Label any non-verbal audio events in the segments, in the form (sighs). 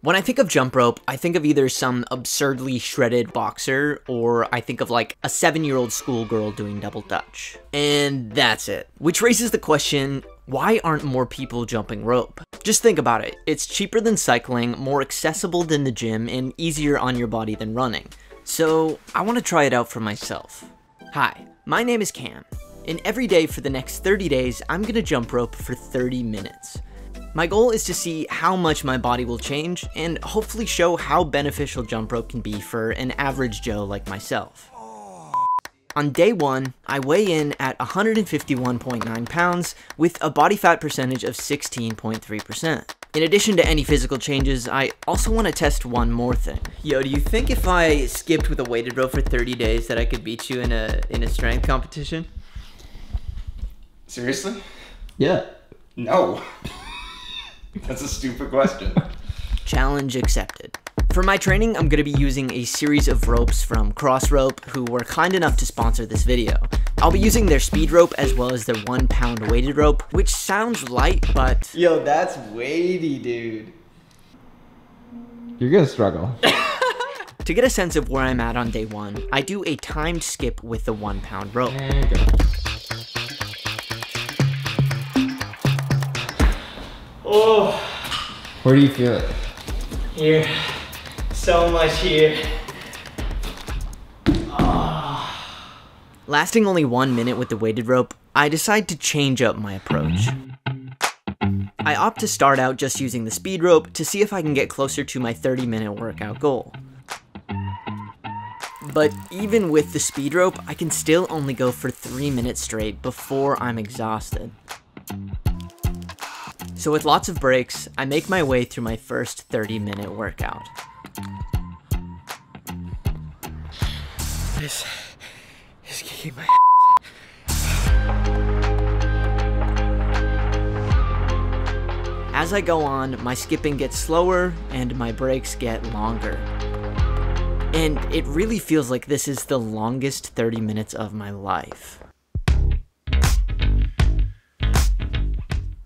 When I think of jump rope, I think of either some absurdly shredded boxer or I think of like a seven year old schoolgirl doing double dutch. And that's it. Which raises the question why aren't more people jumping rope? Just think about it. It's cheaper than cycling, more accessible than the gym, and easier on your body than running. So I want to try it out for myself. Hi, my name is Cam, and every day for the next 30 days, I'm gonna jump rope for 30 minutes. My goal is to see how much my body will change and hopefully show how beneficial jump rope can be for an average Joe like myself. On day one, I weigh in at 151.9 pounds with a body fat percentage of 16.3%. In addition to any physical changes, I also want to test one more thing. Yo, do you think if I skipped with a weighted rope for 30 days that I could beat you in a in a strength competition? Seriously? Yeah. No. (laughs) That's a stupid question. Challenge accepted. For my training, I'm going to be using a series of ropes from Crossrope, who were kind enough to sponsor this video. I'll be using their speed rope as well as their one pound weighted rope, which sounds light, but... Yo, that's weighty, dude. You're gonna struggle. (laughs) (laughs) to get a sense of where I'm at on day one, I do a timed skip with the one pound rope. Oh, Where do you feel it? here. So much here. Lasting only one minute with the weighted rope, I decide to change up my approach. I opt to start out just using the speed rope to see if I can get closer to my 30 minute workout goal. But even with the speed rope, I can still only go for 3 minutes straight before I'm exhausted. So with lots of breaks, I make my way through my first 30 minute workout. This is kicking my As I go on, my skipping gets slower and my breaks get longer. And it really feels like this is the longest 30 minutes of my life.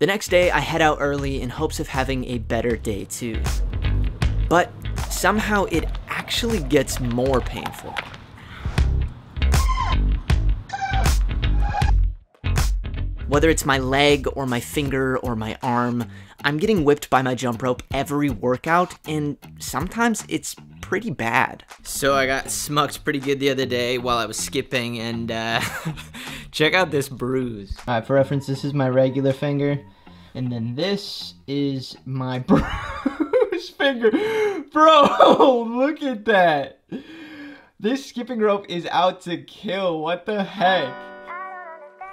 The next day, I head out early in hopes of having a better day too. But somehow it actually gets more painful. Whether it's my leg or my finger or my arm, I'm getting whipped by my jump rope every workout, and sometimes it's pretty bad. So I got smucked pretty good the other day while I was skipping, and uh, (laughs) check out this bruise. Alright, for reference, this is my regular finger. And then this is my (laughs) bruise finger. Bro, (laughs) look at that. This skipping rope is out to kill. What the heck?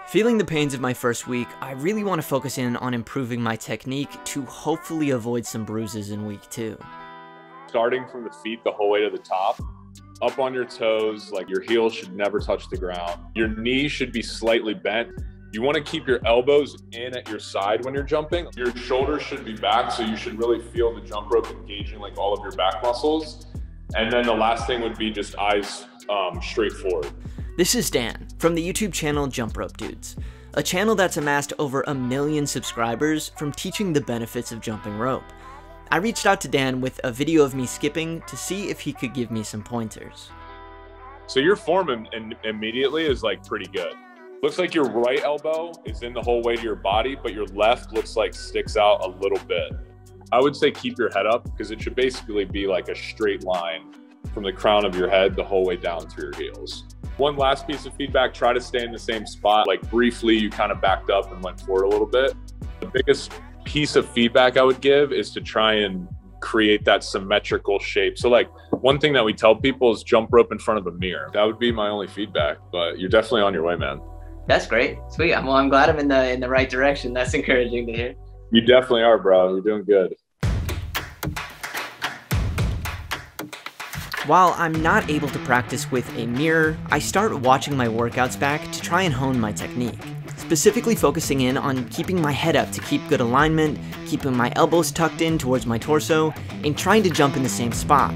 Feeling the pains of my first week, I really want to focus in on improving my technique to hopefully avoid some bruises in week two. starting from the feet the whole way to the top up on your toes like your heels should never touch the ground your knees should be slightly bent you want to keep your elbows in at your side when you're jumping your shoulders should be back so you should really feel the jump rope engaging like all of your back muscles and then the last thing would be just eyes um, straight forward This is Dan from the YouTube channel Jump Rope Dudes, a channel that's amassed over a million subscribers from teaching the benefits of jumping rope. I reached out to Dan with a video of me skipping to see if he could give me some pointers. So your form im- im- immediately is like pretty good. Looks like your right elbow is in the whole way to your body, but your left looks like sticks out a little bit. I would say keep your head up because it should basically be like a straight line from the crown of your head the whole way down to your heels. One last piece of feedback try to stay in the same spot. Like briefly, you kind of backed up and went forward a little bit. The biggest piece of feedback I would give is to try and create that symmetrical shape. So, like, one thing that we tell people is jump rope in front of a mirror. That would be my only feedback, but you're definitely on your way, man. That's great. Sweet. Well, I'm glad I'm in the in the right direction. That's encouraging to hear. You definitely are, bro. You're doing good. While I'm not able to practice with a mirror, I start watching my workouts back to try and hone my technique. Specifically focusing in on keeping my head up to keep good alignment, keeping my elbows tucked in towards my torso, and trying to jump in the same spot.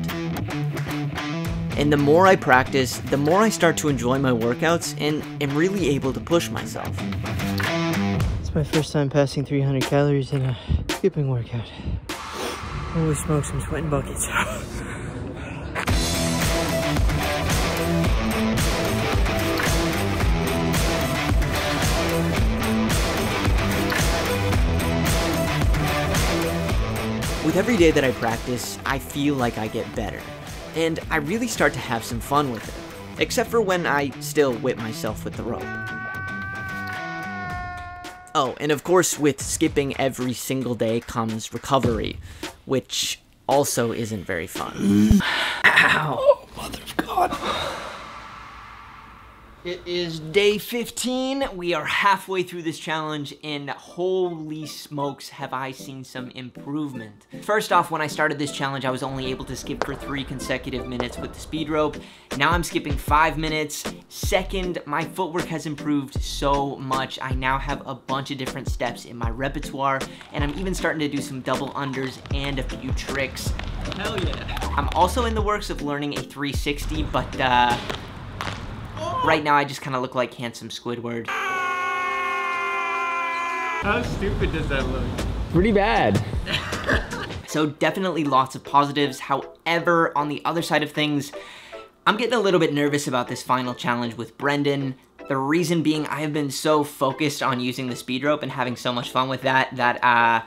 And the more I practice, the more I start to enjoy my workouts and am really able to push myself. It's my first time passing 300 calories in a skipping workout. Holy smokes, I'm sweating buckets. With every day that I practice, I feel like I get better, and I really start to have some fun with it, except for when I still whip myself with the rope. Oh, and of course, with skipping every single day comes recovery, which also isn't very fun. (sighs) Ow! Oh, Mother of God. It is day 15. We are halfway through this challenge, and holy smokes, have I seen some improvement. First off, when I started this challenge, I was only able to skip for three consecutive minutes with the speed rope. Now I'm skipping five minutes. Second, my footwork has improved so much. I now have a bunch of different steps in my repertoire, and I'm even starting to do some double unders and a few tricks. Hell yeah. I'm also in the works of learning a 360, but uh, Right now, I just kind of look like handsome Squidward. How stupid does that look? Pretty bad. (laughs) So definitely lots of positives. However, on the other side of things, I'm getting a little bit nervous about this final challenge with Brendan. The reason being I have been so focused on using the speed rope and having so much fun with that that, uh,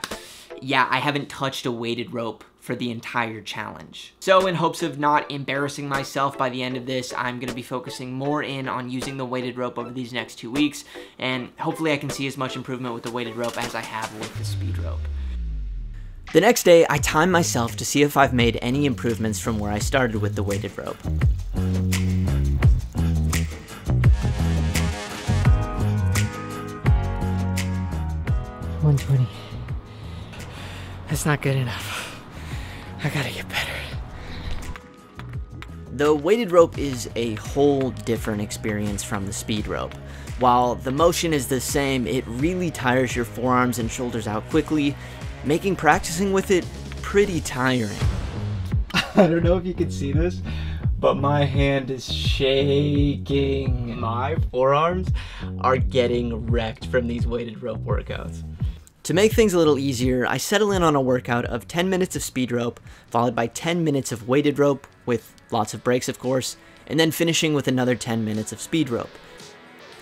yeah, I haven't touched a weighted rope for the entire challenge. So in hopes of not embarrassing myself by the end of this, I'm gonna be focusing more in on using the weighted rope over these next two weeks, and hopefully I can see as much improvement with the weighted rope as I have with the speed rope. The next day, I time myself to see if I've made any improvements from where I started with the weighted rope. One twenty. That's not good enough. I gotta get better. The weighted rope is a whole different experience from the speed rope. While the motion is the same, it really tires your forearms and shoulders out quickly, making practicing with it pretty tiring. (laughs) I don't know if you can see this, but my hand is shaking. My forearms are getting wrecked from these weighted rope workouts. To make things a little easier, I settle in on a workout of 10 minutes of speed rope, followed by 10 minutes of weighted rope, with lots of breaks of course, and then finishing with another 10 minutes of speed rope.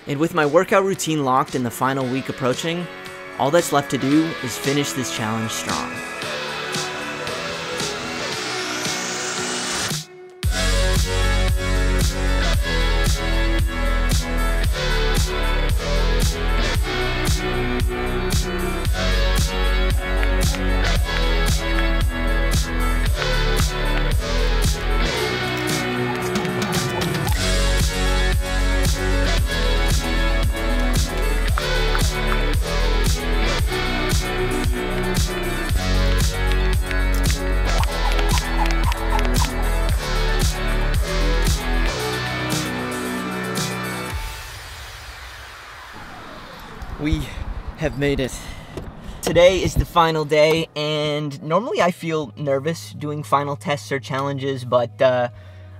And with my workout routine locked and the final week approaching, all that's left to do is finish this challenge strong. Have made it. Today is the final day, and normally I feel nervous doing final tests or challenges, but uh,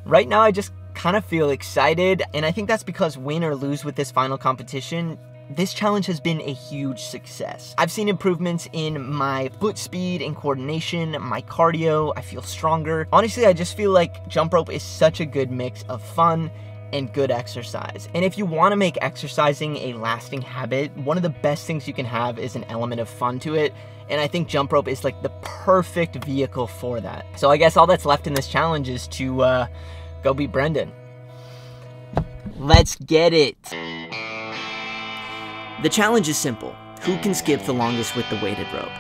right now I just kind of feel excited, and I think that's because win or lose with this final competition, this challenge has been a huge success. I've seen improvements in my foot speed and coordination, my cardio, I feel stronger. Honestly, I just feel like jump rope is such a good mix of fun and good exercise. And if you want to make exercising a lasting habit, one of the best things you can have is an element of fun to it. And I think jump rope is like the perfect vehicle for that. So I guess all that's left in this challenge is to uh, go beat Brendan. Let's get it. The challenge is simple. Who can skip the longest with the weighted rope?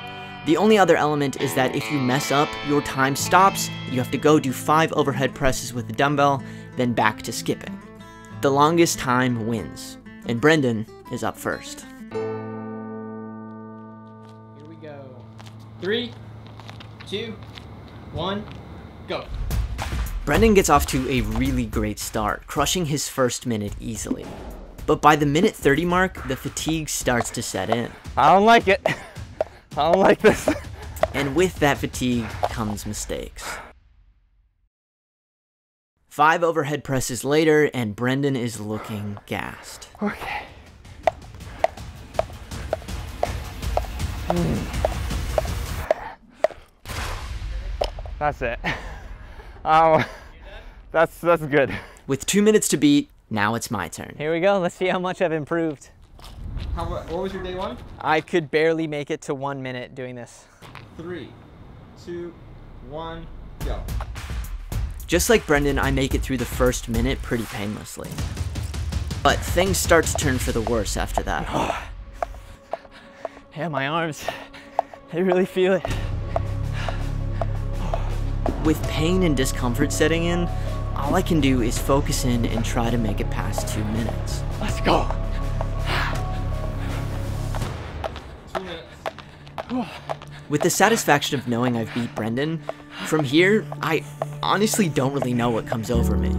The only other element is that if you mess up, your time stops, you have to go do 5 overhead presses with the dumbbell, then back to skipping. The longest time wins, and Brendan is up first. Here we go. Three, two, one, go. Brendan gets off to a really great start, crushing his first minute easily. But by the minute 30 mark, the fatigue starts to set in. I don't like it. (laughs) I don't like this. And with that fatigue comes mistakes. Five overhead presses later, and Brendan is looking gassed. Okay. That's it. (laughs) Um, that's that's good. With two minutes to beat, now it's my turn. Here we go. Let's see how much I've improved. How, what was your day one? I could barely make it to one minute doing this. Three, two, one, go. Just like Brendan, I make it through the first minute pretty painlessly. But things start to turn for the worse after that. (sighs) Yeah, my arms, they really feel it. With pain and discomfort setting in, all I can do is focus in and try to make it past two minutes. Let's go. With the satisfaction of knowing I've beat Brendan, from here, I honestly don't really know what comes over me.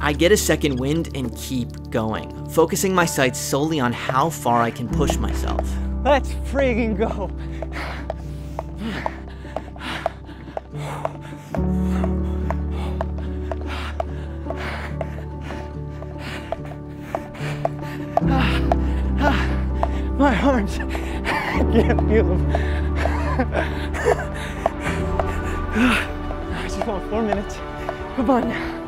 I get a second wind and keep going, focusing my sights solely on how far I can push myself. Let's friggin' go. (sighs) My arms, I can't feel them. Four minutes. Come on oh. now.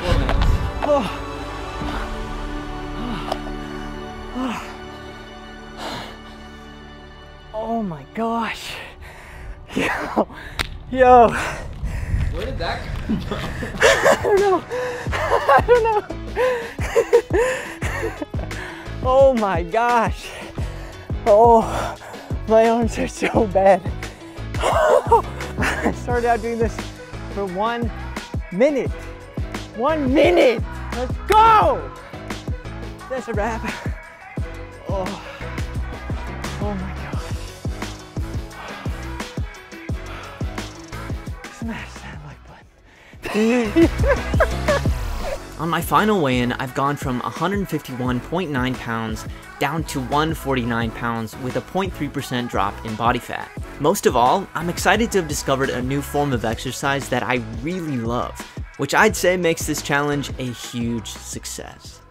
Four minutes. Oh my gosh. Yo, yo. Where did that come from? (laughs) I don't know. (laughs) I don't know. (laughs) oh my gosh. Oh, my arms are so bad. (laughs) I started out doing this for one minute. One minute. Let's go. That's a wrap. Oh, oh my gosh. Smash that like button. (laughs) On my final weigh-in, I've gone from 151.9 pounds down to 149 pounds with a 0.3% drop in body fat. Most of all, I'm excited to have discovered a new form of exercise that I really love, which I'd say makes this challenge a huge success.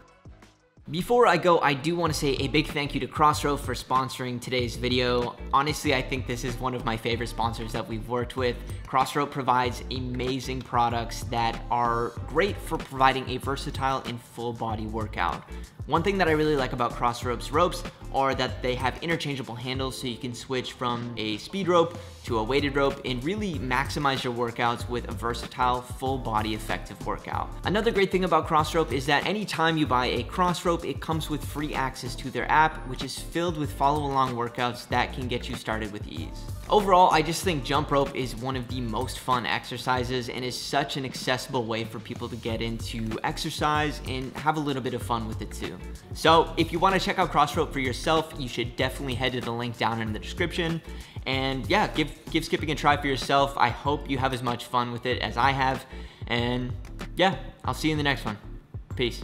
Before I go, I do want to say a big thank you to Crossrope for sponsoring today's video. Honestly, I think this is one of my favorite sponsors that we've worked with. Crossrope provides amazing products that are great for providing a versatile and full body workout. One thing that I really like about Crossrope's ropes are that they have interchangeable handles so you can switch from a speed rope to a weighted rope and really maximize your workouts with a versatile, full body effective workout. Another great thing about Crossrope is that anytime you buy a Crossrope, it comes with free access to their app, which is filled with follow along workouts that can get you started with ease. Overall, I just think jump rope is one of the most fun exercises and is such an accessible way for people to get into exercise and have a little bit of fun with it too. So if you wanna check out Crossrope for yourself, you should definitely head to the link down in the description. And yeah, give, give skipping a try for yourself. I hope you have as much fun with it as I have. And yeah, I'll see you in the next one. Peace.